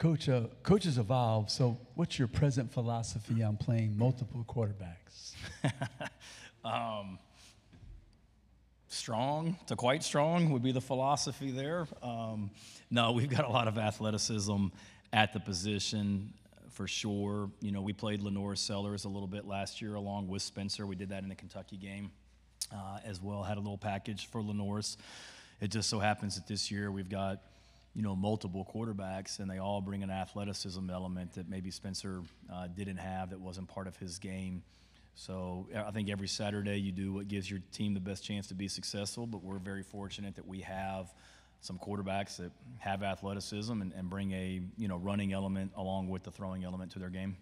Coach, uh, coaches evolve. So, what's your present philosophy on playing multiple quarterbacks? um, strong to quite strong would be the philosophy there. Um, no, we've got a lot of athleticism at the position for sure. You know, we played LaNorris Sellers a little bit last year along with Spencer. We did that in the Kentucky game uh, as well. Had a little package for LaNorris. It just so happens that this year we've got you know multiple quarterbacks and they all bring an athleticism element that maybe Spencer uh, didn't have that wasn't part of his game. So I think every Saturday you do what gives your team the best chance to be successful. But we're very fortunate that we have some quarterbacks that have athleticism and, and bring a you know running element along with the throwing element to their game.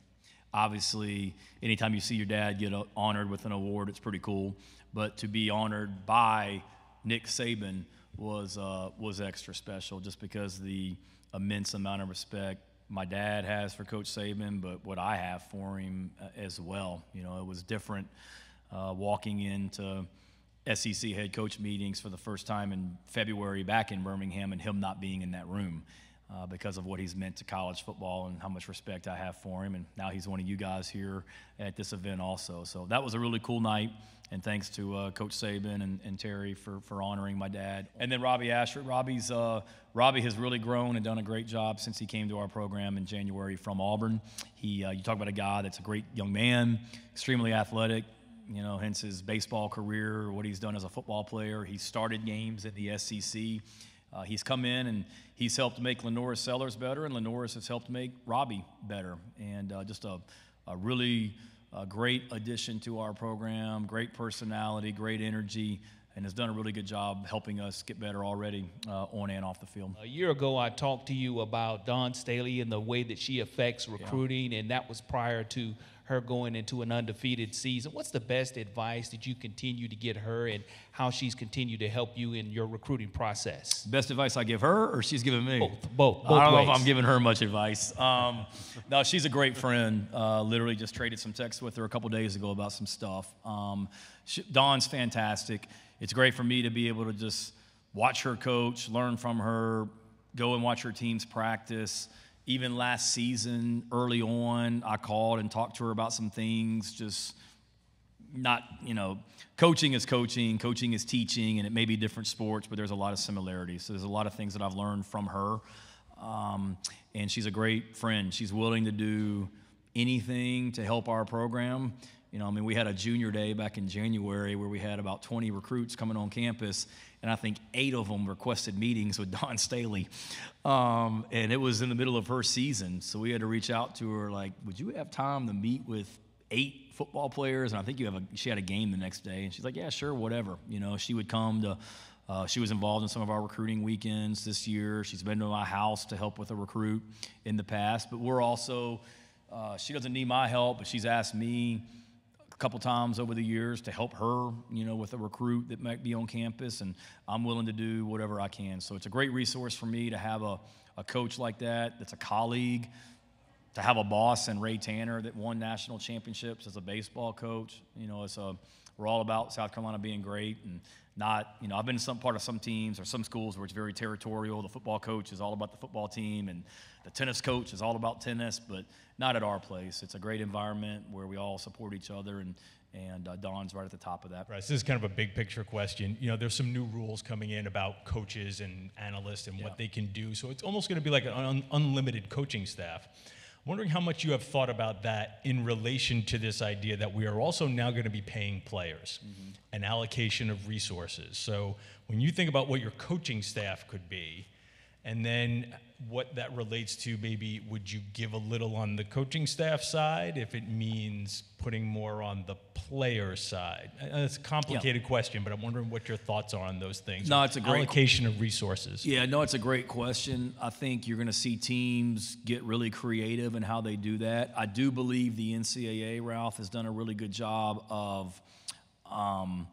Obviously, anytime you see your dad get honored with an award, it's pretty cool. But to be honored by Nick Saban was uh, was extra special, just because the immense amount of respect my dad has for Coach Saban, but what I have for him uh, as well. You know, it was different uh, walking into SEC head coach meetings for the first time in February back in Birmingham and him not being in that room. Uh, because of what he's meant to college football and how much respect I have for him. And now he's one of you guys here at this event also. So that was a really cool night. And thanks to uh, Coach Saban and, and, Terry for, for honoring my dad. And then Robbie Ashford. Robbie's, uh, Robbie has really grown and done a great job since he came to our program in January from Auburn. He, uh, you talk about a guy that's a great young man, extremely athletic, you know, hence his baseball career, what he's done as a football player. He started games at the SEC. Uh, he's come in and he's helped make LaNorris Sellers better, and LaNorris has helped make Robbie better. And uh, just a, a really uh, great addition to our program, great personality, great energy, and has done a really good job helping us get better already uh, on and off the field. A year ago, I talked to you about Dawn Staley and the way that she affects recruiting, yeah. and that was prior to her going into an undefeated season. What's the best advice that you continue to get her and how she's continued to help you in your recruiting process? Best advice I give her or she's giving me? Both. Both. both I don't ways. know if I'm giving her much advice. Um, no, she's a great friend. Uh, literally just traded some texts with her a couple days ago about some stuff. Um, she, Dawn's fantastic. It's great for me to be able to just watch her coach, learn from her, go and watch her teams practice even last season, early on, I called and talked to her about some things, just not, you know, coaching is coaching, coaching is teaching, and it may be different sports, but there's a lot of similarities. So there's a lot of things that I've learned from her. Um, and she's a great friend. She's willing to do anything to help our program. You know, I mean, we had a junior day back in January where we had about 20 recruits coming on campus, and I think eight of them requested meetings with Dawn Staley. Um, and it was in the middle of her season, so we had to reach out to her like, "Would you have time to meet with eight football players?" And I think you have a she had a game the next day, and she's like, "Yeah, sure, whatever." You know, she would come to. Uh, she was involved in some of our recruiting weekends this year. She's been to my house to help with a recruit in the past, but we're also. Uh, she doesn't need my help, but she's asked me couple times over the years to help her, you know, with a recruit that might be on campus, and I'm willing to do whatever I can. So it's a great resource for me to have a, a coach like that that's a colleague, to have a boss and Ray Tanner that won national championships as a baseball coach. You know, it's a, we're all about South Carolina being great and not, you know, I've been in some part of some teams or some schools where it's very territorial. The football coach is all about the football team and the tennis coach is all about tennis, but not at our place. It's a great environment where we all support each other, and and uh, Dawn's right at the top of that. Right. So this is kind of a big picture question. You know, there's some new rules coming in about coaches and analysts and yeah. what they can do. So it's almost going to be like an un- unlimited coaching staff. I'm wondering how much you have thought about that in relation to this idea that we are also now going to be paying players, mm-hmm. an allocation of resources. So when you think about what your coaching staff could be, and then what that relates to maybe would you give a little on the coaching staff side if it means putting more on the player side? It's a complicated yeah. question but i'm wondering what your thoughts are on those things. No it's a great allocation of resources. Yeah no it's a great question. I think you're going to see teams get really creative in how they do that. I do believe the ncaa ralph has done a really good job of um,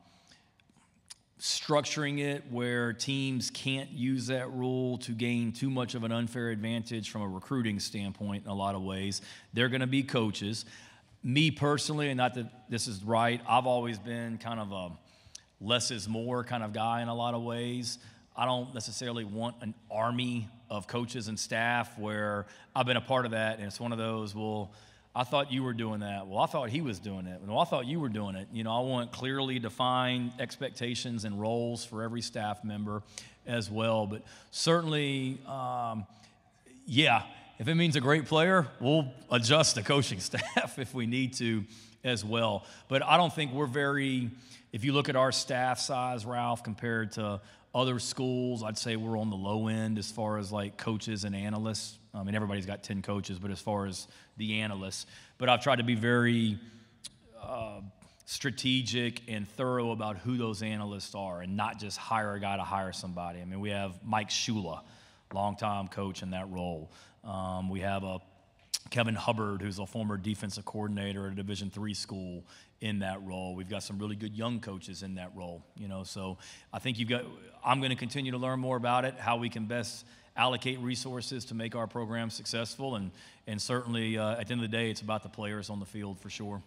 structuring it where teams can't use that rule to gain too much of an unfair advantage from a recruiting standpoint in a lot of ways. They're going to be coaches. Me personally, and not that this is right, I've always been kind of a less is more kind of guy in a lot of ways. I don't necessarily want an army of coaches and staff where I've been a part of that, and it's one of those, well, I thought you were doing that. Well, I thought he was doing it. Well, I thought you were doing it. You know, I want clearly defined expectations and roles for every staff member as well. But certainly, um, yeah, if it means a great player, we'll adjust the coaching staff if we need to as well. But I don't think we're very, if you look at our staff size, Ralph, compared to other schools, I'd say we're on the low end as far as like coaches and analysts. I mean, everybody's got 10 coaches, but as far as the analysts, but I've tried to be very uh, strategic and thorough about who those analysts are and not just hire a guy to hire somebody. I mean, we have Mike Shula, longtime coach in that role. Um, we have a Kevin Hubbard, who's a former defensive coordinator at a Division three school, in that role. We've got some really good young coaches in that role. You know, so I think you've got. I'm going to continue to learn more about it, how we can best allocate resources to make our program successful, and and certainly uh, at the end of the day, it's about the players on the field for sure.